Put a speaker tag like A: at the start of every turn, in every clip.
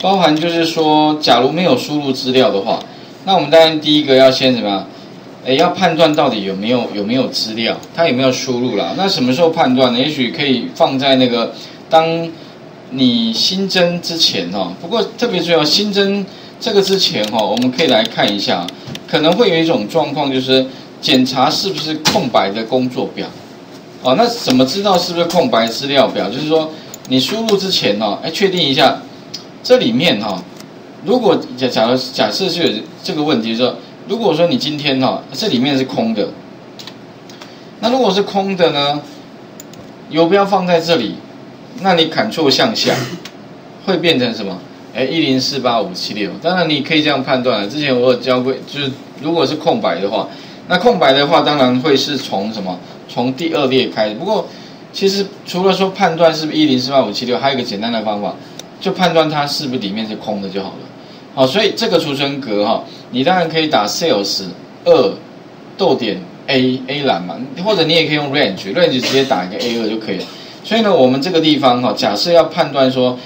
A: 包含就是说，假如没有输入资料的话，那我们当然第一个要先怎么样？哎，要判断到底有没有有没有资料，它有没有输入啦？那什么时候判断呢？也许可以放在那个当你新增之前哦。不过特别重要，新增这个之前哈，我们可以来看一下，可能会有一种状况，就是检查是不是空白的工作表。哦，那怎么知道是不是空白资料表？就是说你输入之前哦，哎，确定一下。这里面哈，如果假假如假设是有这个问题，说如果说你今天哈这里面是空的，那如果是空的呢，游标放在这里，那你 Ctrl 向下 会变成什么？哎，一零四八五七六。当然你可以这样判断了。之前我有教过，就是如果是空白的话，那空白的话当然会是从什么？从第二列开始。不过其实除了说判断是不是一零四八五七六，还有一个简单的方法。就判断它是不是里面是空的就好了，好，所以这个储存格哈，你当然可以打 sales 二逗点 a a 栏嘛，或者你也可以用 range range 直接打一个 a 二就可以了。所以呢，我们这个地方哈，假设要判断说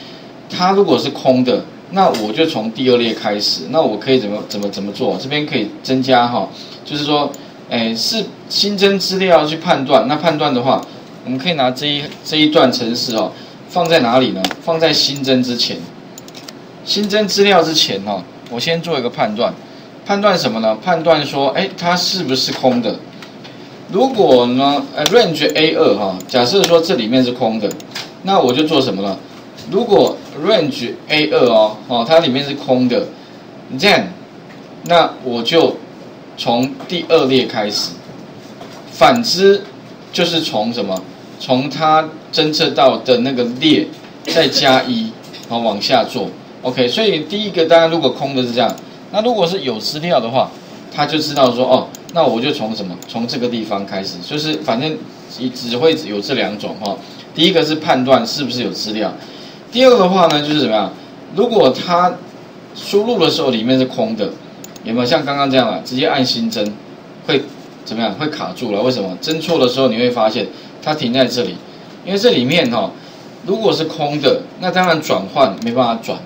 A: 它如果是空的，那我就从第二列开始，那我可以怎么怎么怎么做？这边可以增加哈，就是说，哎，是新增资料去判断。那判断的话，我们可以拿这一这一段程式哦。放在哪里呢？放在新增之前，新增资料之前哦，我先做一个判断，判断什么呢？判断说，哎，它是不是空的？如果呢，呃，range A 二哈，假设说这里面是空的，那我就做什么了？如果 range A 二哦，哦，它里面是空的，then，那我就从第二列开始，反之就是从什么？从它侦测到的那个列 再加一，然后往下做，OK。所以第一个，大家如果空的是这样，那如果是有资料的话，他就知道说，哦，那我就从什么，从这个地方开始，就是反正只只会有这两种哈。第一个是判断是不是有资料，第二个的话呢，就是怎么样？如果他输入的时候里面是空的，有没有像刚刚这样啊？直接按新增，会怎么样？会卡住了？为什么？增错的时候你会发现。它停在这里，因为这里面哈，如果是空的，那当然转换没办法转，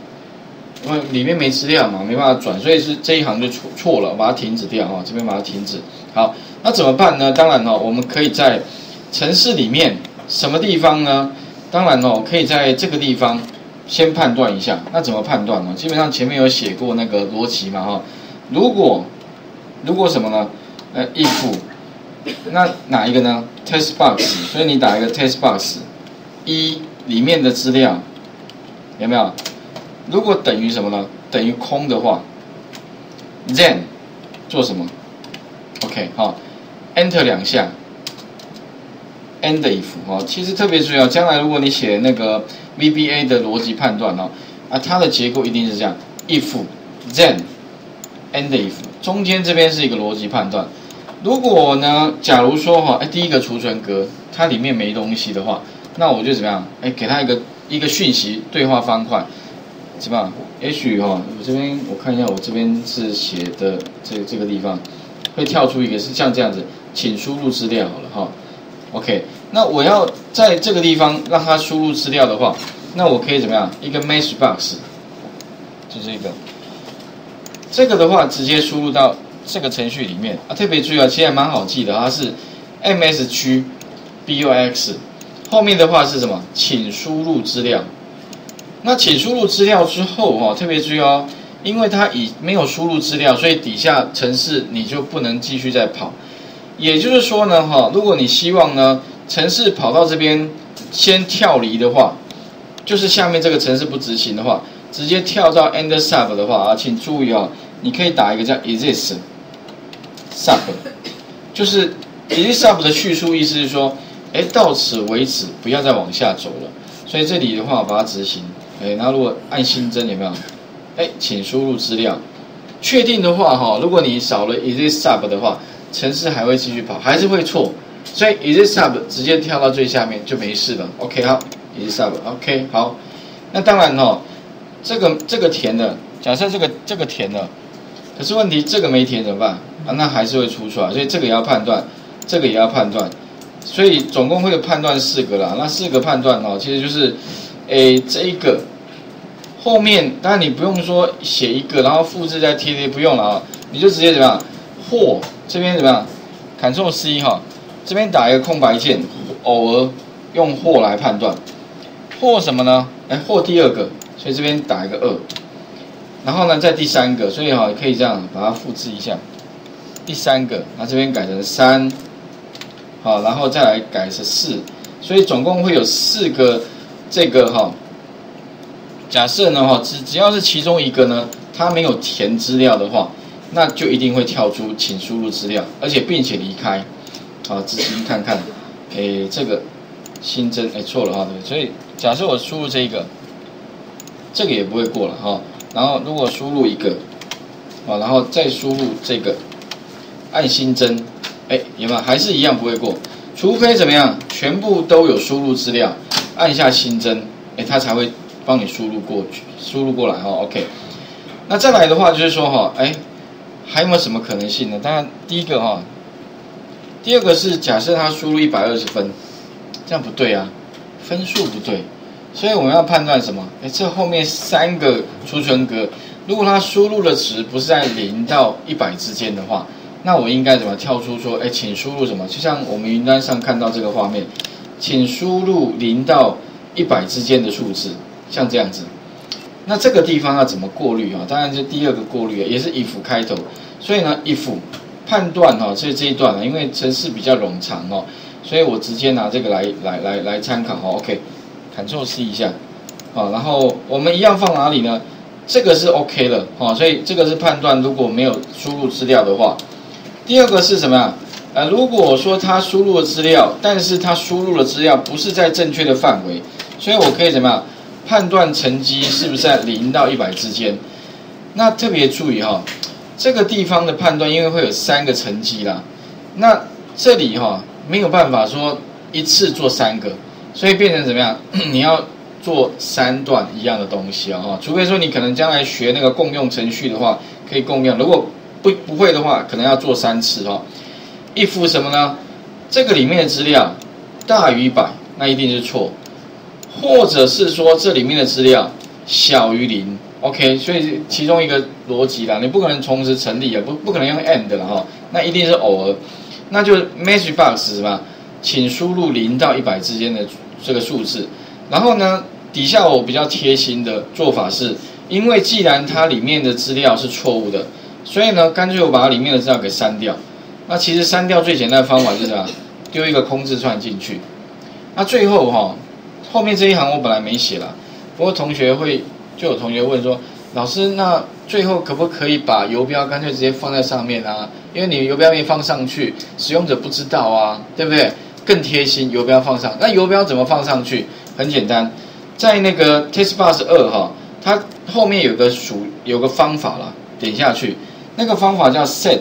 A: 因为里面没资料嘛，没办法转，所以是这一行就错错了，把它停止掉哈，这边把它停止。好，那怎么办呢？当然哦，我们可以在城市里面什么地方呢？当然哦，可以在这个地方先判断一下。那怎么判断呢？基本上前面有写过那个逻辑嘛哈。如果如果什么呢？呃，if 那哪一个呢？Test box，所以你打一个 Test box，一里面的资料有没有？如果等于什么呢？等于空的话，then 做什么？OK，好，Enter 两下，End if 哦，其实特别重要。将来如果你写那个 VBA 的逻辑判断哦，啊，它的结构一定是这样：if，then，End if，中间这边是一个逻辑判断。如果呢？假如说哈，哎，第一个储存格它里面没东西的话，那我就怎么样？哎，给它一个一个讯息对话方块，是吧？也许哈，我这边我看一下，我这边是写的这这个地方会跳出一个是像这样子，请输入资料好了哈。OK，那我要在这个地方让它输入资料的话，那我可以怎么样？一个 message box，就这个，这个的话直接输入到。这个程序里面啊，特别注意啊，其实还蛮好记的，它是 ms 区 box 后面的话是什么？请输入资料。那请输入资料之后哈，特别注意哦，因为它已没有输入资料，所以底下程式你就不能继续再跑。也就是说呢哈，如果你希望呢程式跑到这边先跳离的话，就是下面这个程式不执行的话，直接跳到 end sub 的话啊，请注意啊，你可以打一个叫 exist。Sub 就是 is sub 的叙述意思是说，哎，到此为止，不要再往下走了。所以这里的话，把它执行，哎，那如果按新增有没有？哎，请输入资料，确定的话哈，如果你少了 is sub 的话，程式还会继续跑，还是会错。所以 is sub 直接跳到最下面就没事了。OK，好，is sub，OK，好。那当然哈，这个这个填的，假设这个这个填的，可是问题这个没填怎么办？啊，那还是会出出来，所以这个也要判断，这个也要判断，所以总共会有判断四个啦。那四个判断哦，其实就是，诶，这一个后面当然你不用说写一个，然后复制再贴贴，不用了啊，你就直接怎么样？或这边怎么样？Ctrl C 哈，这边打一个空白键，偶尔用或来判断，或什么呢？哎，或第二个，所以这边打一个二，然后呢在第三个，所以哈可以这样把它复制一下，第三个，那这边改成三，好，然后再来改成四，所以总共会有四个这个哈。假设呢哈，只只要是其中一个呢，它没有填资料的话，那就一定会跳出请输入资料，而且并且离开。好，仔细看看，诶，这个新增，诶，错了哈，对。所以假设我输入这个，这个也不会过了哈。然后如果输入一个，啊，然后再输入这个，按新增，哎，有没有？还是一样不会过，除非怎么样，全部都有输入资料，按下新增，哎，它才会。帮你输入过去，输入过来哈，OK。那再来的话就是说哈，哎，还有没有什么可能性呢？当然，第一个哈，第二个是假设他输入一百二十分，这样不对啊，分数不对，所以我们要判断什么？哎，这后面三个储存格，如果它输入的值不是在零到一百之间的话，那我应该怎么跳出说，哎，请输入什么？就像我们云端上看到这个画面，请输入零到一百之间的数字。像这样子，那这个地方要怎么过滤啊？当然这第二个过滤也是 if 开头，所以呢 if 判断哈，这这一段呢，因为程式比较冗长哦，所以我直接拿这个来来来来参考哈。Ctrl C 一下，啊，然后我们一样放哪里呢？这个是 OK 的好，所以这个是判断如果没有输入资料的话。第二个是什么呀？呃，如果说他输入了资料，但是他输入的资料不是在正确的范围，所以我可以怎么样？判断成绩是不是在零到一百之间？那特别注意哈，这个地方的判断，因为会有三个成绩啦。那这里哈没有办法说一次做三个，所以变成怎么样？你要做三段一样的东西啊哈，除非说你可能将来学那个共用程序的话，可以共用。如果不不会的话，可能要做三次哈。if 什么呢？这个里面的资料大于一百，那一定是错。或者是说这里面的资料小于零，OK，所以其中一个逻辑啦，你不可能同时成立啊，不不可能用 AND 了哈，那一定是偶尔，那就 message box 吧？请输入零到一百之间的这个数字，然后呢，底下我比较贴心的做法是，因为既然它里面的资料是错误的，所以呢，干脆我把它里面的资料给删掉。那其实删掉最简单的方法是什么？丢一个空字串进去。那最后哈。后面这一行我本来没写了，不过同学会就有同学问说，老师那最后可不可以把游标干脆直接放在上面啊？因为你游标没放上去，使用者不知道啊，对不对？更贴心，游标放上。那游标怎么放上去？很简单，在那个 test bus 二哈，它后面有个属有个方法啦，点下去，那个方法叫 set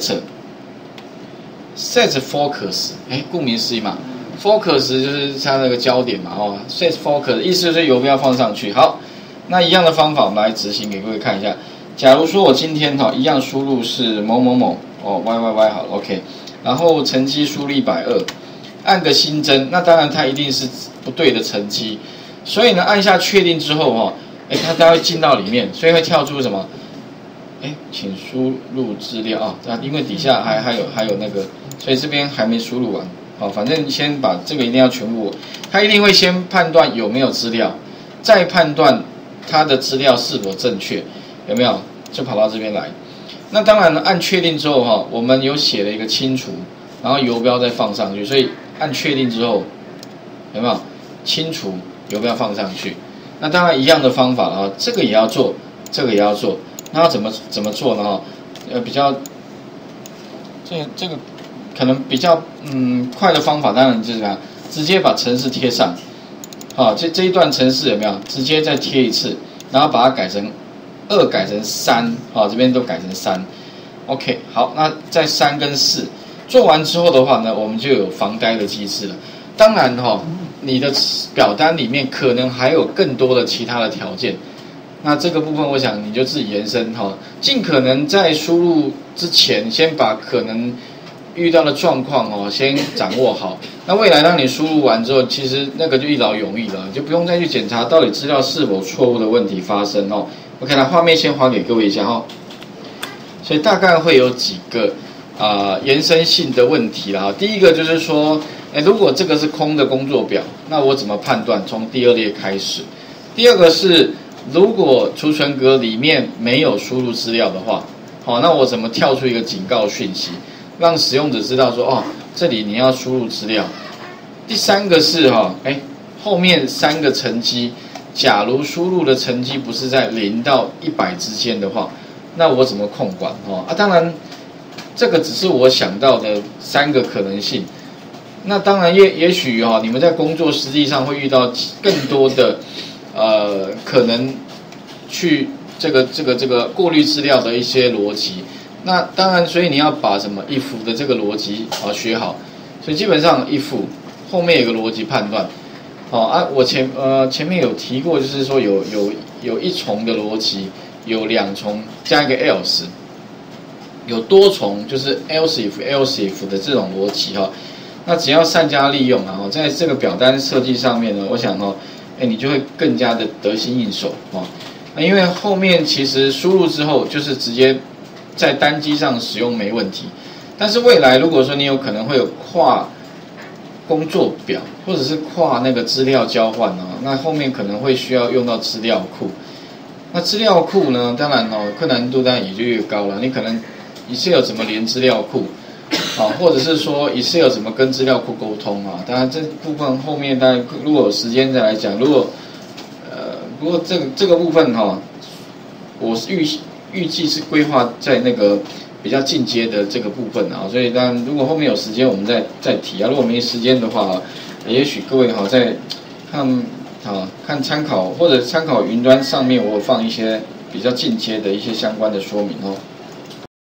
A: set focus，哎，顾名思义嘛。Focus 就是它那个焦点嘛，哦，Set Focus 意思是游标放上去。好，那一样的方法我们来执行给各位看一下。假如说我今天哈一样输入是某某某哦，Y Y Y 好，OK，然后成绩输入一百二，按个新增，那当然它一定是不对的成绩，所以呢按下确定之后哈，哎它它会进到里面，所以会跳出什么？哎，请输入资料啊，那因为底下还还有还有那个，所以这边还没输入完。好，反正先把这个一定要全部，它一定会先判断有没有资料，再判断它的资料是否正确，有没有？就跑到这边来。那当然了，按确定之后哈，我们有写了一个清除，然后游标再放上去，所以按确定之后，有没有？清除有没有放上去。那当然一样的方法了啊，这个也要做，这个也要做。那要怎么怎么做呢？哈，呃，比较这这个。可能比较嗯快的方法，当然就是怎样，直接把程式贴上，好，这这一段程式有没有？直接再贴一次，然后把它改成二，改成三，好，这边都改成三，OK，好，那在三跟四做完之后的话呢，我们就有防呆的机制了。当然哈，你的表单里面可能还有更多的其他的条件，那这个部分我想你就自己延伸哈，尽可能在输入之前先把可能。遇到的状况哦，先掌握好。那未来当你输入完之后，其实那个就一劳永逸了，就不用再去检查到底资料是否错误的问题发生哦。OK，那画面先还给各位一下哈。所以大概会有几个啊延伸性的问题啦。第一个就是说，哎，如果这个是空的工作表，那我怎么判断？从第二列开始。第二个是，如果储存格里面没有输入资料的话，好，那我怎么跳出一个警告讯息，让使用者知道说，哦，这里你要输入资料。第三个是哈，哎，后面三个成绩，假如输入的成绩不是在零到一百之间的话。那我怎么控管哦？啊，当然，这个只是我想到的三个可能性。那当然也也许哈，你们在工作实际上会遇到更多的呃可能去这个这个这个过滤资料的一些逻辑。那当然，所以你要把什么 if 的这个逻辑啊学好。所以基本上 if 后面有个逻辑判断。好啊，我前呃前面有提过，就是说有有有一重的逻辑。有两重加一个 else，有多重就是 else if else if 的这种逻辑哈，那只要善加利用啊，在这个表单设计上面呢，我想哦，哎，你就会更加的得心应手哦。那因为后面其实输入之后就是直接在单机上使用没问题，但是未来如果说你有可能会有跨工作表或者是跨那个资料交换呢，那后面可能会需要用到资料库。那资料库呢？当然哦，困难度当然也就越高了。你可能 Excel 怎么连资料库，啊，或者是说 Excel 怎么跟资料库沟通啊？当然这部分后面大家如果有时间再来讲。如果呃，不过这个这个部分哈，我是预预计是规划在那个比较进阶的这个部分啊。所以当然如果后面有时间我们再再提啊。如果没时间的话，也许各位哈在看。啊，看参考或者参考云端上面，我放一些比较进阶的一些相关的说明哦。